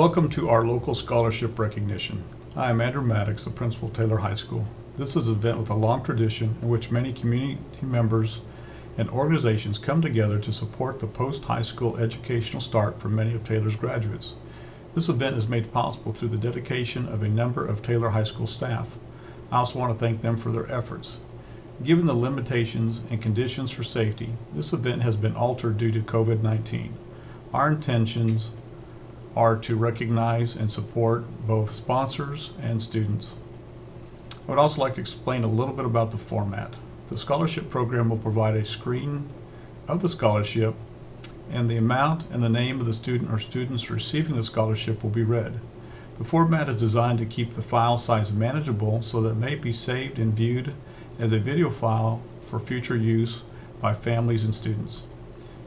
Welcome to our local scholarship recognition. I am Andrew Maddox, the principal of Taylor High School. This is an event with a long tradition in which many community members and organizations come together to support the post-high school educational start for many of Taylor's graduates. This event is made possible through the dedication of a number of Taylor High School staff. I also want to thank them for their efforts. Given the limitations and conditions for safety, this event has been altered due to COVID-19. Our intentions are to recognize and support both sponsors and students. I would also like to explain a little bit about the format. The scholarship program will provide a screen of the scholarship and the amount and the name of the student or students receiving the scholarship will be read. The format is designed to keep the file size manageable so that it may be saved and viewed as a video file for future use by families and students.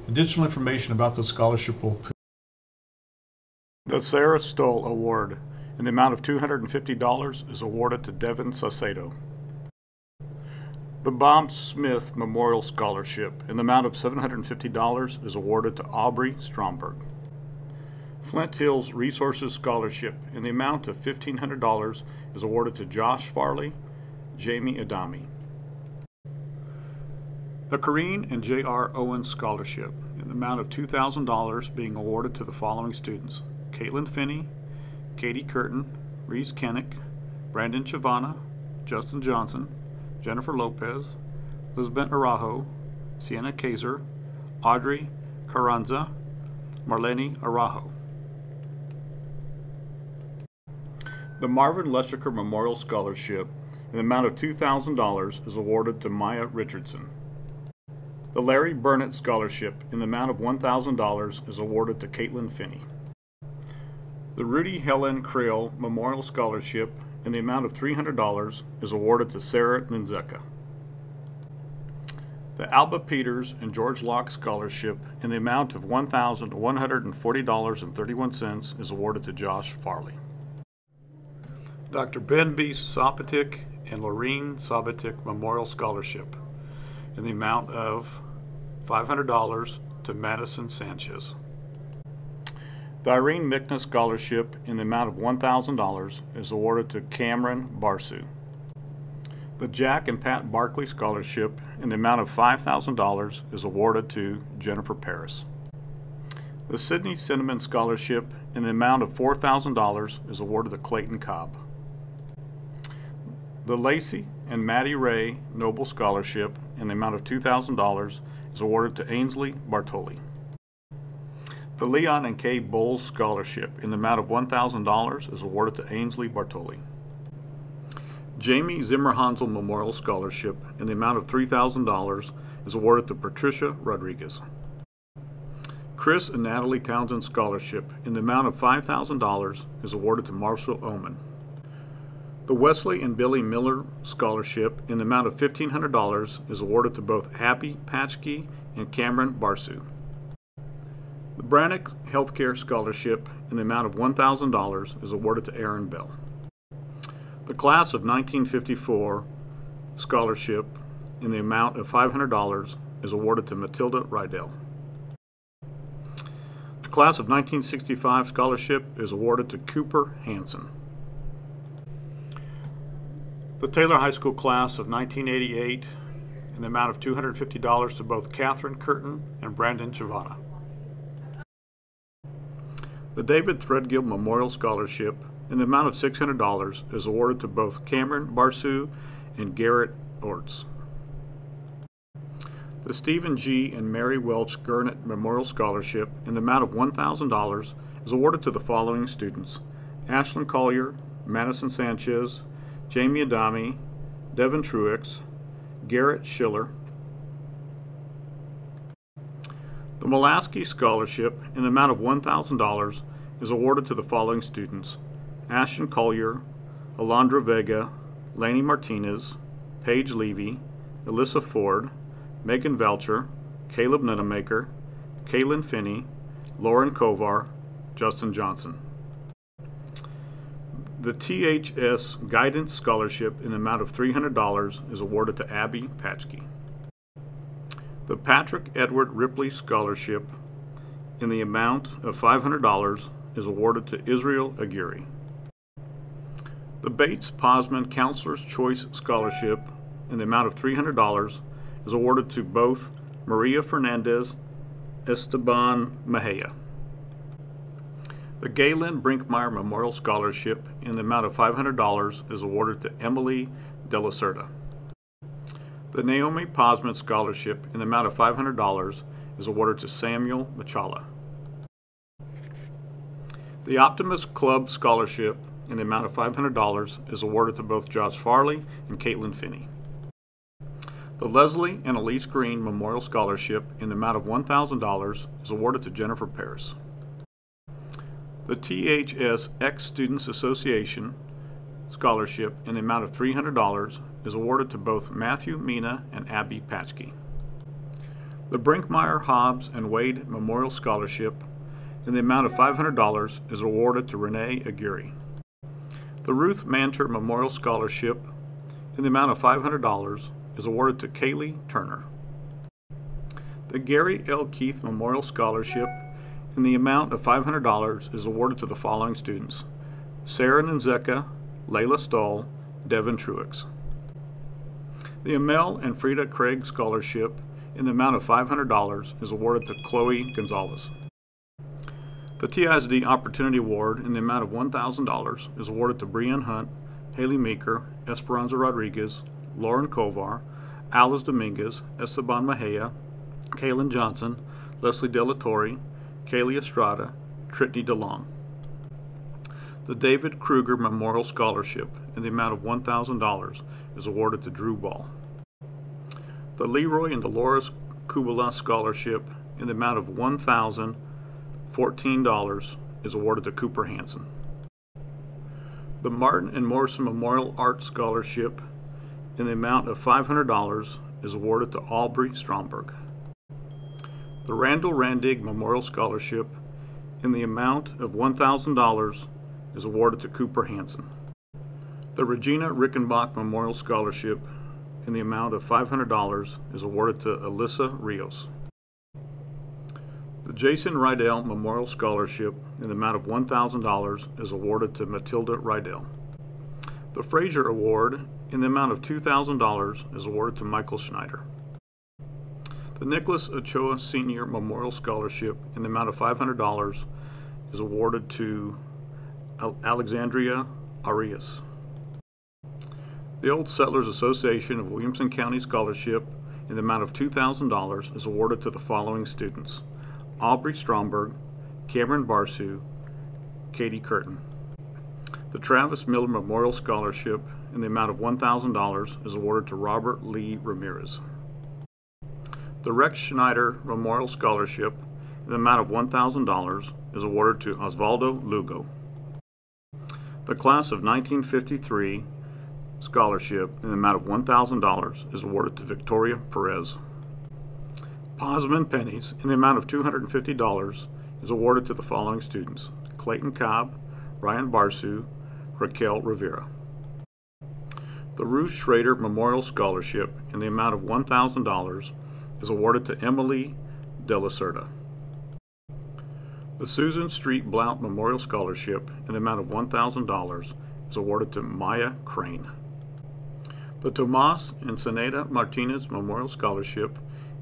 Additional information about the scholarship will the Sarah Stoll Award in the amount of $250 is awarded to Devin Saucedo. The Bob Smith Memorial Scholarship in the amount of $750 is awarded to Aubrey Stromberg. Flint Hills Resources Scholarship in the amount of $1,500 is awarded to Josh Farley, Jamie Adami. The Corrine and J.R. Owens Scholarship in the amount of $2,000 being awarded to the following students. Caitlin Finney, Katie Curtin, Reese Kennick, Brandon Chavana, Justin Johnson, Jennifer Lopez, Lisbeth Arajo, Sienna Kaiser, Audrey Carranza, Marlene Arajo. The Marvin Leshaker Memorial Scholarship in the amount of $2,000 is awarded to Maya Richardson. The Larry Burnett Scholarship in the amount of $1,000 is awarded to Caitlin Finney. The Rudy Helen Creel Memorial Scholarship in the amount of $300 is awarded to Sarah Ninzeka. The Alba Peters and George Locke Scholarship in the amount of $1,140.31 is awarded to Josh Farley. Dr. Ben B. And Lorene Sobotik Memorial Scholarship in the amount of $500 to Madison Sanchez. The Irene Mickna Scholarship in the amount of $1,000 is awarded to Cameron Barsu. The Jack and Pat Barkley Scholarship in the amount of $5,000 is awarded to Jennifer Paris. The Sydney Cinnamon Scholarship in the amount of $4,000 is awarded to Clayton Cobb. The Lacey and Maddie Ray Noble Scholarship in the amount of $2,000 is awarded to Ainsley Bartoli. The Leon and Kay Bowles Scholarship in the amount of $1,000 is awarded to Ainsley Bartoli. Jamie Zimmerhansel Memorial Scholarship in the amount of $3,000 is awarded to Patricia Rodriguez. Chris and Natalie Townsend Scholarship in the amount of $5,000 is awarded to Marshall Oman. The Wesley and Billy Miller Scholarship in the amount of $1,500 is awarded to both Happy Patchke and Cameron Barsu. The Brannock Healthcare Scholarship in the amount of $1,000 is awarded to Aaron Bell. The Class of 1954 Scholarship in the amount of $500 is awarded to Matilda Rydell. The Class of 1965 Scholarship is awarded to Cooper Hanson. The Taylor High School Class of 1988 in the amount of $250 to both Catherine Curtin and Brandon Chavana. The David Threadgill Memorial Scholarship in the amount of $600 is awarded to both Cameron Barsu and Garrett Orts. The Stephen G. and Mary Welch Gurnett Memorial Scholarship in the amount of $1,000 is awarded to the following students Ashlyn Collier, Madison Sanchez, Jamie Adami, Devin Truex, Garrett Schiller. The Molaski Scholarship in the amount of $1,000 is awarded to the following students Ashton Collier, Alondra Vega, Laney Martinez, Paige Levy, Alyssa Ford, Megan Velcher, Caleb Nunnemaker, Kaylin Finney, Lauren Kovar, Justin Johnson. The THS Guidance Scholarship in the amount of $300 is awarded to Abby Patchke. The Patrick Edward Ripley Scholarship in the amount of $500 is awarded to Israel Aguirre. The Bates Posman Counselor's Choice Scholarship in the amount of $300 is awarded to both Maria Fernandez Esteban Mejia. The Galen Brinkmeyer Memorial Scholarship in the amount of $500 is awarded to Emily De La Cerda. The Naomi Posman Scholarship in the amount of $500 is awarded to Samuel Machala. The Optimist Club Scholarship in the amount of $500 is awarded to both Josh Farley and Caitlin Finney. The Leslie and Elise Green Memorial Scholarship in the amount of $1,000 is awarded to Jennifer Paris. The THS Ex Students Association Scholarship in the amount of $300 is awarded to both Matthew Mina and Abby Patchke. The Brinkmeyer, Hobbs, and Wade Memorial Scholarship in the amount of $500 is awarded to Renee Aguirre. The Ruth Manter Memorial Scholarship in the amount of $500 is awarded to Kaylee Turner. The Gary L. Keith Memorial Scholarship in the amount of $500 is awarded to the following students Sarah Nzeka, Layla Stahl, Devin Truex. The Amel and Frida Craig Scholarship in the amount of $500 is awarded to Chloe Gonzalez. The TISD Opportunity Award in the amount of $1,000 is awarded to Brian Hunt, Haley Meeker, Esperanza Rodriguez, Lauren Kovar, Alice Dominguez, Esteban Mejia, Kaylin Johnson, Leslie Delatorre, Kaylee Estrada, Tritney DeLong. The David Kruger Memorial Scholarship in the amount of $1,000 is awarded to Drew Ball. The Leroy and Dolores Kubala Scholarship in the amount of $1,014 is awarded to Cooper Hanson. The Martin and Morrison Memorial Art Scholarship in the amount of $500 is awarded to Aubrey Stromberg. The Randall Randig Memorial Scholarship in the amount of $1,000 is awarded to Cooper Hanson. The Regina Rickenbach Memorial Scholarship in the amount of $500 is awarded to Alyssa Rios. The Jason Rydell Memorial Scholarship in the amount of $1,000 is awarded to Matilda Rydell. The Fraser Award in the amount of $2,000 is awarded to Michael Schneider. The Nicholas Ochoa Senior Memorial Scholarship in the amount of $500 is awarded to Alexandria Arias. The Old Settlers Association of Williamson County Scholarship in the amount of $2,000 is awarded to the following students Aubrey Stromberg, Cameron Barsu, Katie Curtin. The Travis Miller Memorial Scholarship in the amount of $1,000 is awarded to Robert Lee Ramirez. The Rex Schneider Memorial Scholarship in the amount of $1,000 is awarded to Osvaldo Lugo. The class of 1953 scholarship in the amount of $1,000 is awarded to Victoria Perez. Posman Pennies in the amount of $250 is awarded to the following students Clayton Cobb, Ryan Barsu, Raquel Rivera. The Ruth Schrader Memorial Scholarship in the amount of $1,000 is awarded to Emily De La Cerda. The Susan Street Blount Memorial Scholarship in the amount of $1,000 is awarded to Maya Crane. The Tomas and Seneda Martinez Memorial Scholarship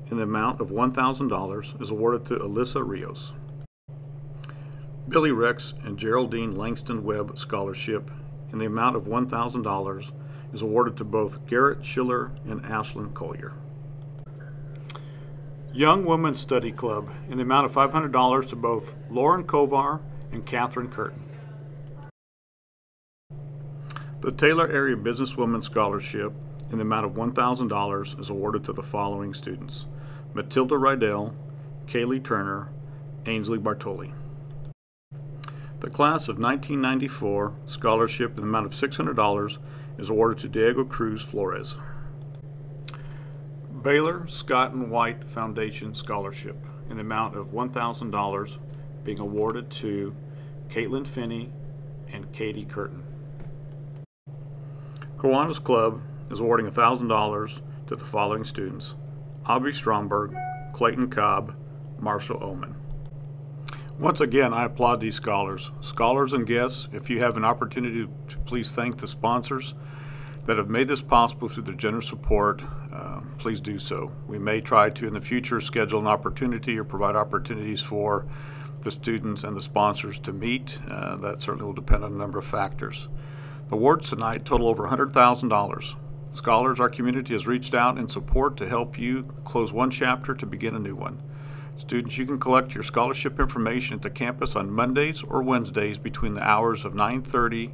in the amount of $1,000 is awarded to Alyssa Rios. Billy Rex and Geraldine Langston Webb Scholarship in the amount of $1,000 is awarded to both Garrett Schiller and Ashlyn Collier. Young Women's Study Club in the amount of $500 to both Lauren Kovar and Catherine Curtin. The Taylor Area Businesswoman Scholarship in the amount of $1,000 is awarded to the following students Matilda Rydell, Kaylee Turner, Ainsley Bartoli. The class of 1994 scholarship in the amount of $600 is awarded to Diego Cruz Flores. Baylor Scott and White Foundation Scholarship in the amount of $1,000 being awarded to Caitlin Finney and Katie Curtin. Kiwanis Club is awarding $1,000 to the following students Aubrey Stromberg, Clayton Cobb, Marshall Oman. Once again, I applaud these scholars. Scholars and guests, if you have an opportunity to please thank the sponsors that have made this possible through their generous support, uh, please do so. We may try to in the future schedule an opportunity or provide opportunities for the students and the sponsors to meet. Uh, that certainly will depend on a number of factors. The awards tonight total over $100,000. Scholars, our community has reached out in support to help you close one chapter to begin a new one. Students, you can collect your scholarship information at the campus on Mondays or Wednesdays between the hours of 9:30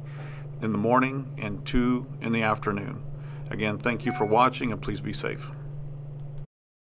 in the morning and 2 in the afternoon. Again, thank you for watching and please be safe.